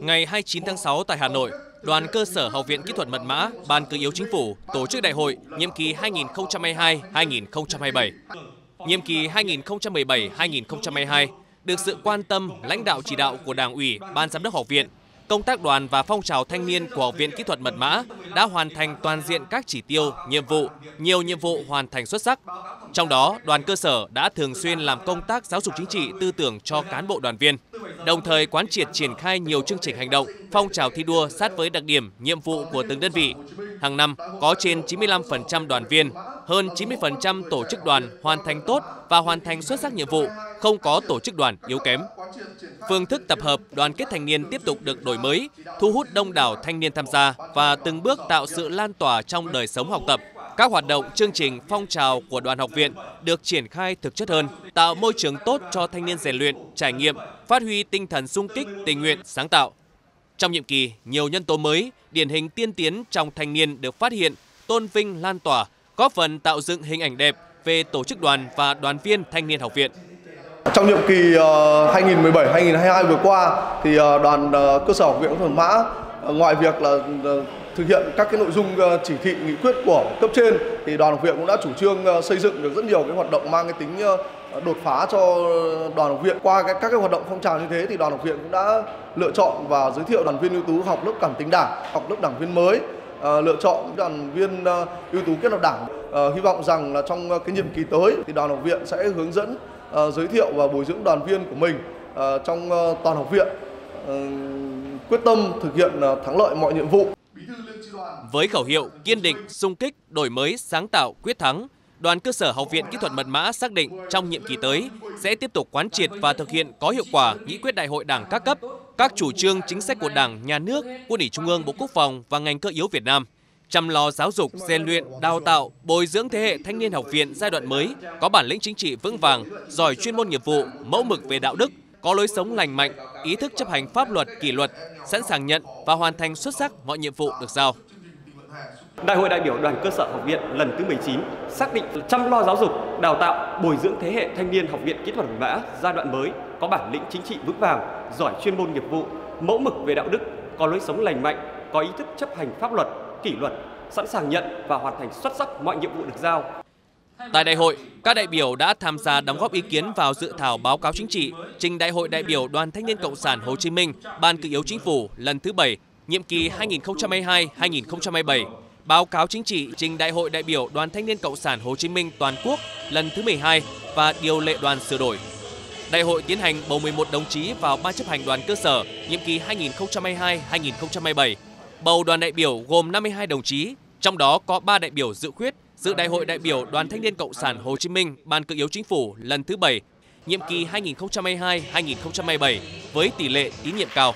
Ngày 29 tháng 6 tại Hà Nội, Đoàn cơ sở Học viện Kỹ thuật Mật mã, Ban Cơ yếu Chính phủ tổ chức đại hội nhiệm kỳ 2022-2027. Nhiệm kỳ 2017-2022 được sự quan tâm, lãnh đạo chỉ đạo của Đảng ủy, Ban giám đốc học viện, công tác đoàn và phong trào thanh niên của Học viện Kỹ thuật Mật mã đã hoàn thành toàn diện các chỉ tiêu, nhiệm vụ, nhiều nhiệm vụ hoàn thành xuất sắc. Trong đó, đoàn cơ sở đã thường xuyên làm công tác giáo dục chính trị tư tưởng cho cán bộ đoàn viên, đồng thời quán triệt triển khai nhiều chương trình hành động, phong trào thi đua sát với đặc điểm, nhiệm vụ của từng đơn vị. Hàng năm, có trên 95% đoàn viên, hơn 90% tổ chức đoàn hoàn thành tốt và hoàn thành xuất sắc nhiệm vụ, không có tổ chức đoàn yếu kém. Phương thức tập hợp đoàn kết thanh niên tiếp tục được đổi mới, thu hút đông đảo thanh niên tham gia và từng bước tạo sự lan tỏa trong đời sống học tập. Các hoạt động, chương trình, phong trào của đoàn học viện được triển khai thực chất hơn, tạo môi trường tốt cho thanh niên rèn luyện, trải nghiệm, phát huy tinh thần sung kích, tình nguyện, sáng tạo. Trong nhiệm kỳ, nhiều nhân tố mới, điển hình tiên tiến trong thanh niên được phát hiện, tôn vinh, lan tỏa, góp phần tạo dựng hình ảnh đẹp về tổ chức đoàn và đoàn viên thanh niên học viện. Trong nhiệm kỳ ờ, 2017-2022 vừa qua thì ờ, đoàn ờ, cơ sở học viện Thuần Mã ngoài việc là thực hiện các cái nội dung ờ, chỉ thị nghị quyết của cấp trên thì đoàn học viện cũng đã chủ trương ờ, xây dựng được rất nhiều cái hoạt động mang cái tính ờ, đột phá cho đoàn học viện. Qua các, cái hoạt động phong trào như thế thì đoàn học viện cũng đã lựa chọn và giới thiệu đoàn viên ưu tú học lớp cảm tính đảng học lớp đảng viên mới. Lựa chọn đoàn viên ưu tú kết nạp đảng. Hy vọng rằng là trong cái nhiệm kỳ tới thì đoàn học viện sẽ hướng dẫn giới thiệu và bồi dưỡng đoàn viên của mình trong toàn học viện. Quyết tâm thực hiện thắng lợi mọi nhiệm vụ. Với khẩu hiệu kiên định, sung kích, đổi mới, sáng tạo, quyết thắng, Đoàn cơ sở Học viện Kỹ thuật Mật mã xác định trong nhiệm kỳ tới sẽ tiếp tục quán triệt và thực hiện có hiệu quả nghị quyết đại hội đảng các cấp, các chủ trương chính sách của Đảng, Nhà nước, Quân ủy Trung ương, Bộ Quốc phòng và ngành cơ yếu Việt Nam chăm lo giáo dục, rèn luyện, đào tạo, bồi dưỡng thế hệ thanh niên học viện giai đoạn mới có bản lĩnh chính trị vững vàng, giỏi chuyên môn nghiệp vụ, mẫu mực về đạo đức, có lối sống lành mạnh, ý thức chấp hành pháp luật, kỷ luật, sẵn sàng nhận và hoàn thành xuất sắc mọi nhiệm vụ được giao. Đại hội đại biểu đoàn cơ sở học viện lần thứ 19 xác định chăm lo giáo dục, đào tạo, bồi dưỡng thế hệ thanh niên học viện kỹ thuật mã giai đoạn mới có bản lĩnh chính trị vững vàng, giỏi chuyên môn nghiệp vụ, mẫu mực về đạo đức, có lối sống lành mạnh, có ý thức chấp hành pháp luật, kỷ luật, sẵn sàng nhận và hoàn thành xuất sắc mọi nhiệm vụ được giao. Tại đại hội, các đại biểu đã tham gia đóng góp ý kiến vào dự thảo báo cáo chính trị trình Đại hội đại biểu Đoàn Thanh niên Cộng sản Hồ Chí Minh, Ban Cử yếu Chính phủ lần thứ 7, nhiệm kỳ 2022-2027, báo cáo chính trị trình Đại hội đại biểu Đoàn Thanh niên Cộng sản Hồ Chí Minh toàn quốc lần thứ 12 và điều lệ đoàn sửa đổi. Đại hội tiến hành bầu 11 đồng chí vào Ban chấp hành đoàn cơ sở nhiệm kỳ 2022-2027 bầu đoàn đại biểu gồm 52 đồng chí, trong đó có 3 đại biểu dự khuyết dự Đại hội đại biểu Đoàn Thanh niên Cộng sản Hồ Chí Minh Ban Cự yếu Chính phủ lần thứ 7, nhiệm kỳ 2022-2027 với tỷ lệ tín nhiệm cao.